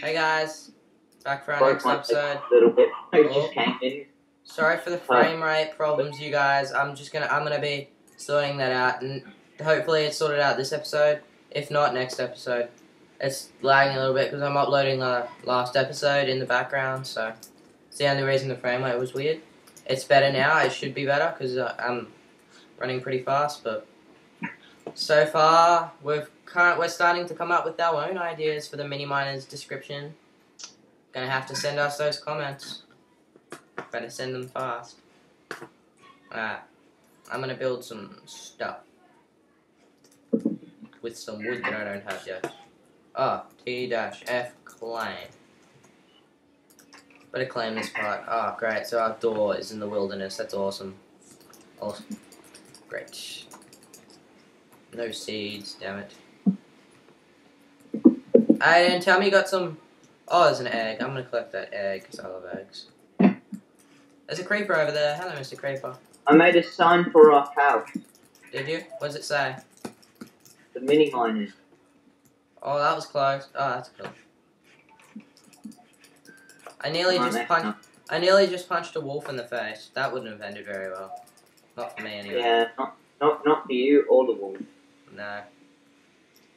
Hey guys, back for our next episode. a little bit. I Oh. just came in. Sorry for the frame rate problems, you guys. I'm just gonna I'm gonna be sorting that out, and hopefully it's sorted out this episode. If not, next episode. It's lagging a little bit because I'm uploading the last episode in the background, so it's the only reason the frame rate was weird. It's better now. It should be better because uh, I'm running pretty fast, but so far we've current we're starting to come up with our own ideas for the mini miners description. Gonna have to send us those comments. Better send them fast. Alright. I'm gonna build some stuff. With some wood that I don't have yet. Ah, T-F claim. Better claim this part. Ah, great. So our door is in the wilderness. That's awesome. Awesome. Great. No seeds, damn it. I didn't tell me you got some. Oh, there's an egg. I'm gonna collect that egg because I love eggs. There's a creeper over there. Hello, Mr. Creeper. I made a sign for our house. Did you? What does it say? The mini miners. Oh, that was close. Oh, that's cool. I nearly Come just punched. I nearly just punched a wolf in the face. That wouldn't have ended very well. Not for me, anyway. Yeah, not, not not for you or the wolf. No.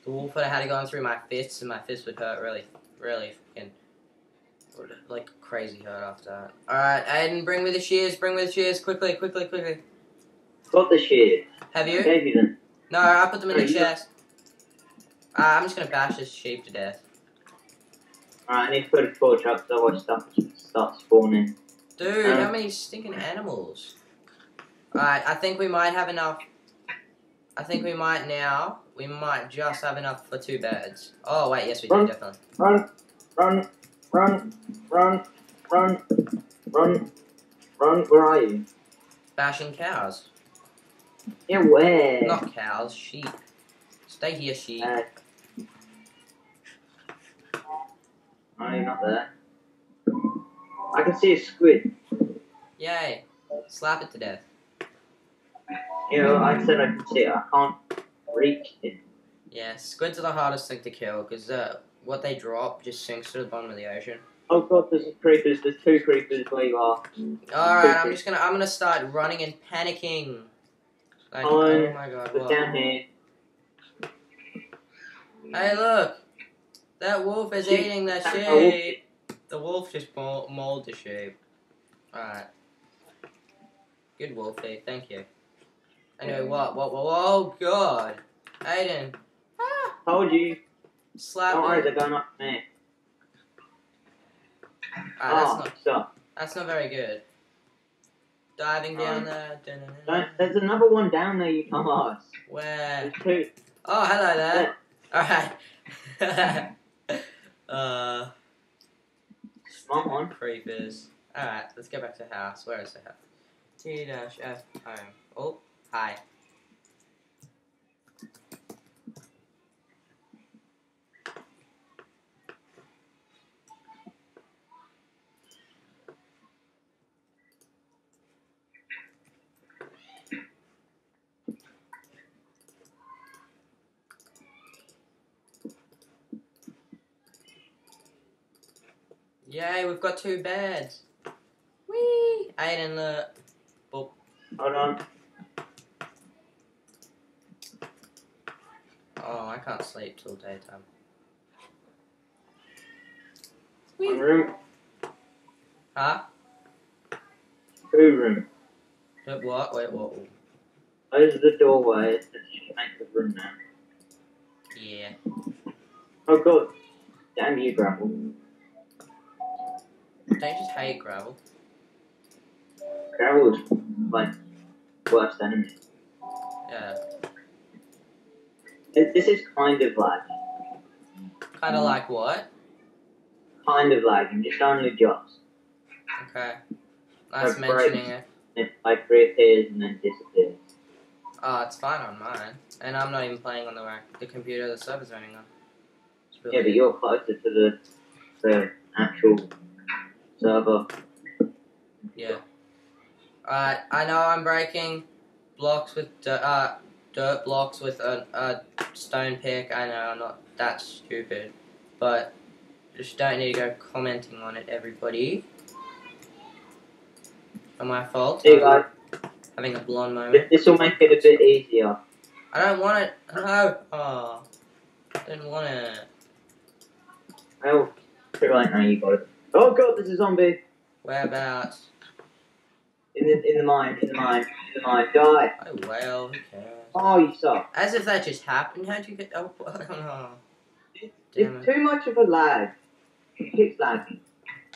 The wolf would have had to go through my fists, and my fists would hurt really, really fucking, like crazy hurt after that. All right, Aiden, bring me the shears. Bring me the shears quickly, quickly, quickly. Got the shears. Have I you? gave you them. No, I put them in the Are you- chest. Uh, I'm just gonna bash this sheep to death. Alright, I need to put a torch up so I stuff start spawning. Dude, Um, how many stinking animals? Alright, I think we might have enough. I think we might now. We might just have enough for two beds. Oh, wait, yes, we do, definitely. Run, run, run, run, run, run, run. Where are you? Bashing cows. Yeah, where? Not cows, sheep. Stay here, sheep. Uh, oh, you're not there. I can see a squid. Yay. Slap it to death. You know, I said I can see it. I can't reach it. Yeah, squids are the hardest thing to kill because uh, what they drop just sinks to the bottom of the ocean. Oh god, there's creepers. There's two creepers where you are. Alright, I'm just gonna I'm gonna start running and panicking. Like, Oh, oh my god, what? down here. Hey, look! That wolf is Sheep. eating the That's a wolf. sheep. The wolf just maul- mauled the sheep. Alright. Good wolfie, thank you. Anyway, what? What? What? Oh god! Aiden! Ah! Told you. Slap Don't worry, they're going up there. Ah, that's oh, not stop. that's not very good. Diving down Um, there. Don't, there's another one down there you can't ask. Where? There's two. Oh, hello there. Yeah. Alright. uh. Smart one. Creepers. Alright, let's go back to the house. Where is the house? T dash F home. Oh, hi. Yay, we've got two beds. Whee! Aiden, look. Oh. Hold on. Oh, I can't sleep till daytime. One room. Huh? Two room. Wait, What? Wait, what? Those are the doorways. Let's make the room now. Yeah. Oh god. Damn you, gravel. Don't you just hate gravel? Gravel is like worst enemy. Yeah. This is kind of lag. Kind of like what? Kind of lagging, just only jobs. Okay. Nice mentioning breaks. it. It like reappears and then disappears. Oh, it's fine on mine. And I'm not even playing on the rack, the computer the server's running on. Really Yeah, but you're closer to the the actual server. Yeah. Alright, I know I'm breaking blocks with uh, dirt blocks with a, a stone pick. I know I'm not that stupid, but Just don't need to go commenting on it, everybody. Not my fault. See, guys, Having a blonde moment. this will make it a bit easier. I don't want it. No. Oh. Didn't want it. Oh, late now, you got it. Oh god, there's a zombie! Whereabouts? In the, in the mine, in the mine, in the mine. Die! Oh well, who cares? Oh, you suck. As if that just happened. How'd you get? Oh, oh. It's it. too much of a lag. It keeps lagging.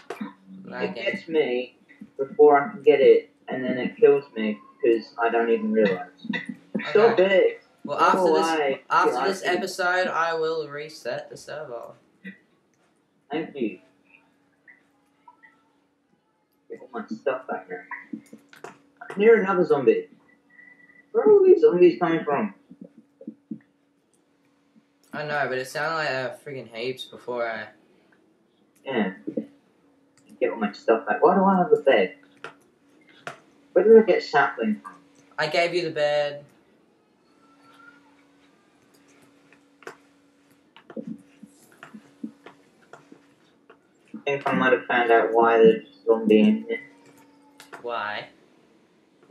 It Lagging. gets me before I can get it, and then it kills me because I don't even realize. Stop Okay. it! Well, after this, after this episode, I will reset the server. Thank you. Get all my stuff back now. I hear another zombie. Where are all these zombies coming from? I know, but it sounded like uh, friggin' heaps before I. Yeah. Get all my stuff back. Why do I have a bed? Where did I get sapling from? I gave you the bed. I think I might have found out why there's a zombie in here. Why?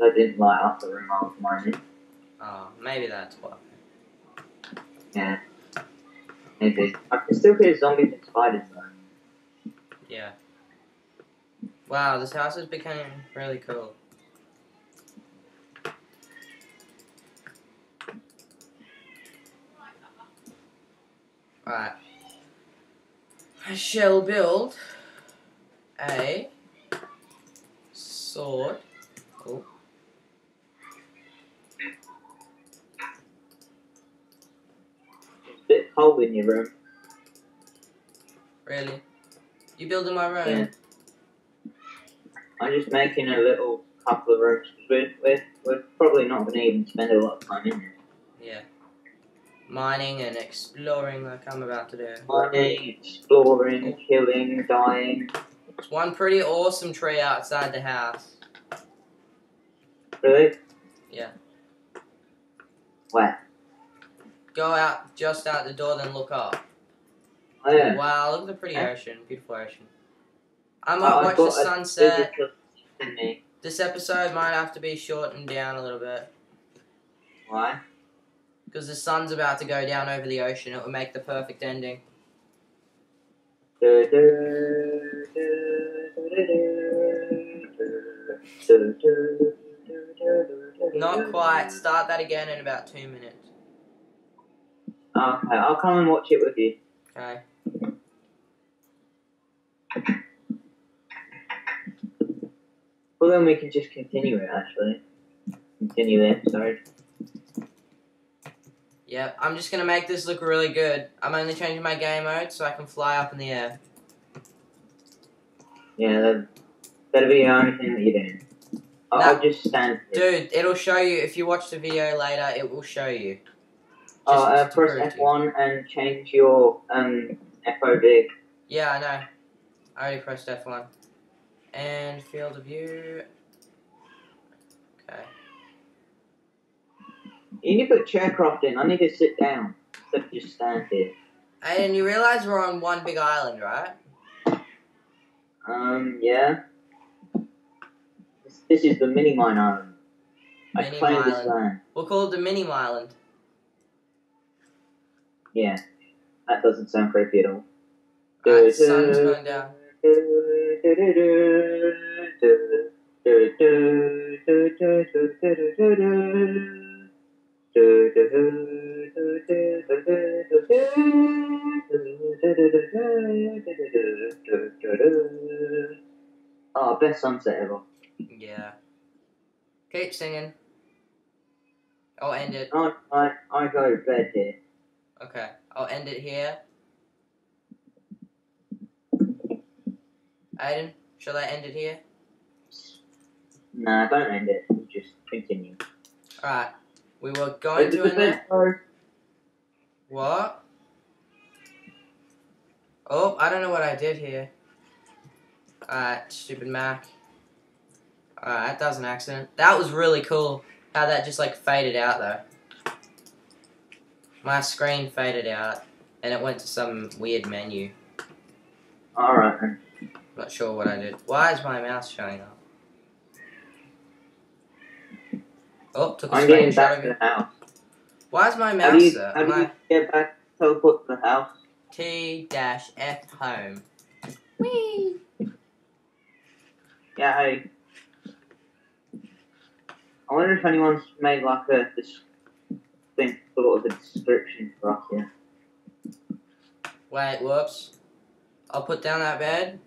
I didn't light up the room I was mining. Oh, maybe that's why. Yeah. Maybe. I can still hear zombies and spiders though. Yeah. Wow, this house is becoming really cool. Alright. I shall build a sword. It's a bit cold in your room. really? You building my room? Yeah. I'm just making a little couple of rooms. We're, we're, we're probably not going to even spend a lot of time in there. Yeah. Mining and exploring like I'm about to do. Mining, exploring, killing, dying. There's one pretty awesome tree outside the house. Really? Yeah. Where? Go out just out the door, then look up. Oh, yeah. Wow, look at the pretty yeah. ocean, beautiful ocean. I might oh, watch the sunset. This episode might have to be shortened down a little bit. Why? Because the sun's about to go down over the ocean. It would make the perfect ending. Not quite. Start that again in about two minutes. Okay, I'll come and watch it with you. Okay. Well, then we can just continue it, actually. Continue it, sorry. Yep. I'm just gonna make this look really good. I'm only changing my game mode so I can fly up in the air. Yeah, that better be the only thing that you're doing. I'll, No. I'll just stand here. Dude, it'll show you if you watch the video later. It will show you. Oh, uh, press prove to you. F1 and change your um FOV. Yeah, I know. I already pressed F1. And field of view. Okay. You need to put chaircraft in. I need to sit down instead of just stand here. And you realize we're on one big island, right? Um, yeah. This, this is the mini mine island. I Mini claim this Island. land. We'll call it the Mini Island. Yeah. That doesn't sound creepy at all. Alright, sun's going down. Oh, best sunset ever. Yeah. Keep singing. I'll end it. Oh, I, I go to bed here. End it here. Aiden, shall I end it here? Nah, don't end it. Just continue. Alright. We were going to end it. What? Oh, I don't know what I did here. Alright, stupid Mac. Alright, that was an accident. That was really cool. How that just like faded out though. My screen faded out and it went to some weird menu. Alright. Not sure what I did. Why is my mouse showing up? Oh, took a I'm getting screenshot back of to the house. Why is my How mouse do you, there? how do you get back, teleport to the house? T dash F home. Whee! Yeah, I. I wonder if anyone's made like a this thing sort of a description for us here. Wait, whoops. I'll put down that bed.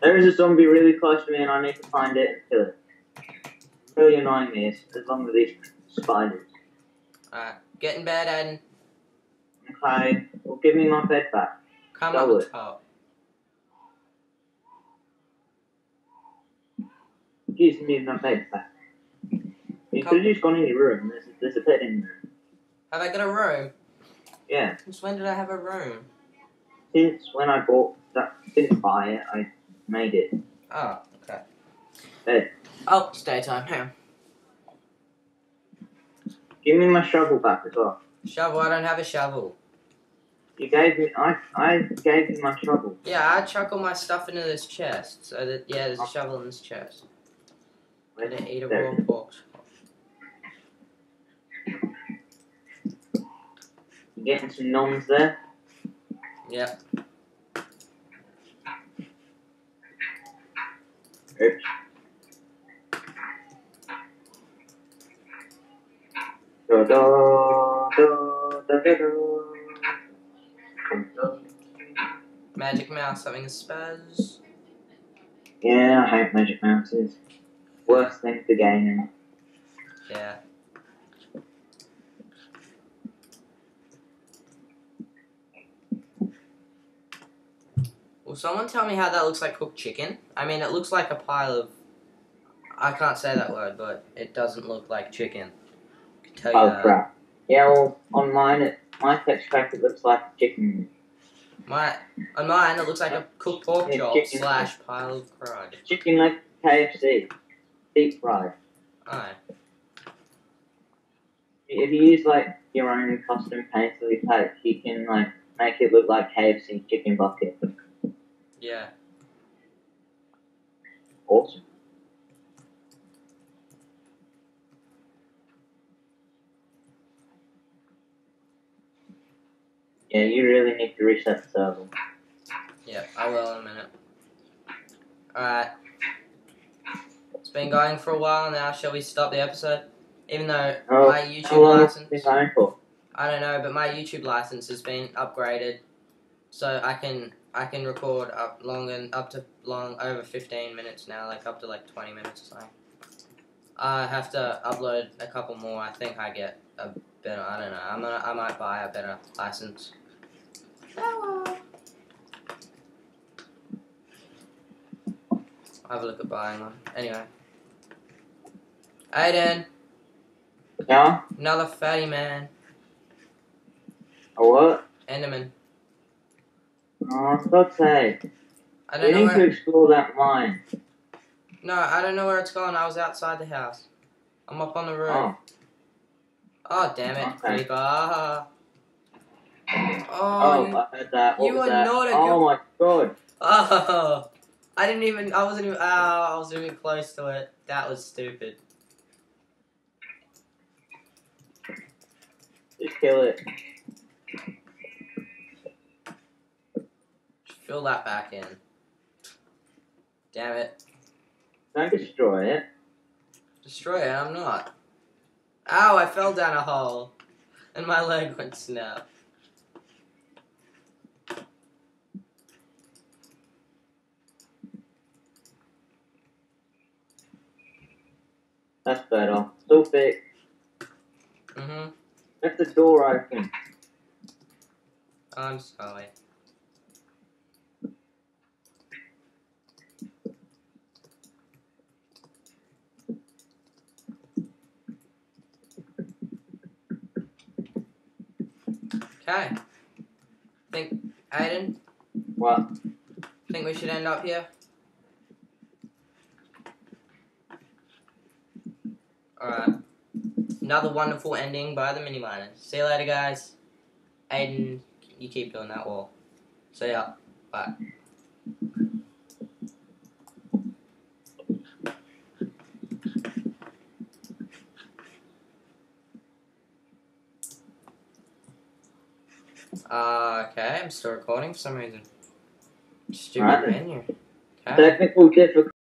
There is a zombie really close to me and I need to find it and kill it. Really annoying me as, long as these spiders. Alright, get in bed and Okay, well give me my bed back. come Double up top. Gives me my bed back. You could have just gone in your room. There's, there's a bed in there. Have I got a room? Yeah. Since when did I have a room? Since when I bought that, didn't buy it, I made it. Oh, okay. Bed. Oh, it's daytime. Hang on. Give me my shovel back as well. Shovel, I don't have a shovel. You gave me. I I gave you my shovel. Yeah, I chuck all my stuff into this chest. So that, yeah, there's a oh. shovel in this chest. I didn't eat a raw pork. Getting some noms there? Yep. Oops. Da da da da da da. Magic mouse having a spaz. Yeah, I hate magic mouses. Worst thing for gaming. Yeah. Will someone tell me how that looks like cooked chicken? I mean, it looks like a pile of. I can't say that word, but it doesn't look like chicken. I can tell you Oh that. crap. Yeah, well, on mine, it, my text pack, it looks like chicken. My on mine, it looks like a cooked pork Yeah, chop slash pile of crud. Chicken like KFC. Deep fried. Aye. If you use like your own custom paisley pack, you can like make it look like KFC chicken bucket. Yeah. Awesome. Yeah, you really need to reset the server. Yeah, I will in a minute. Alright. It's been going for a while now. Shall we stop the episode? Even though Oh, my YouTube long has it license. I don't know, but my YouTube license has been upgraded, so I can I can record up long and up to long over fifteen minutes now, like up to like twenty minutes or something. I have to upload a couple more. I think I get a better. I don't know. I'm gonna I might buy a better license. I'll have a look at buying one. Anyway. Aiden, Yeah? another fatty man. Or what? Enderman. Oh, for God's sake. I don't know need where. to explore that mine. No, I don't know where it's gone. I was outside the house. I'm up on the roof. Oh, Oh, damn it, Okay. creeper. Ah. oh, Oh, I heard that. What you are that? not a Oh my god. oh. I didn't even, I wasn't even, oh, I was even close to it. That was stupid. Just kill it. Fill that back in. Damn it. Don't destroy it. Destroy it, I'm not. Ow, I fell down a hole. And my leg went snap. That's better. Still thick. Mm-hmm. Let the door open. I'm sorry. Okay. Think, Aiden, What? think we should end up here? Alright. Another wonderful ending by the mini miners. See you later, guys. Aiden, you keep doing that wall. See ya. Bye. I'm still recording for some reason. Stupid then. menu. Okay. Technical difficulties.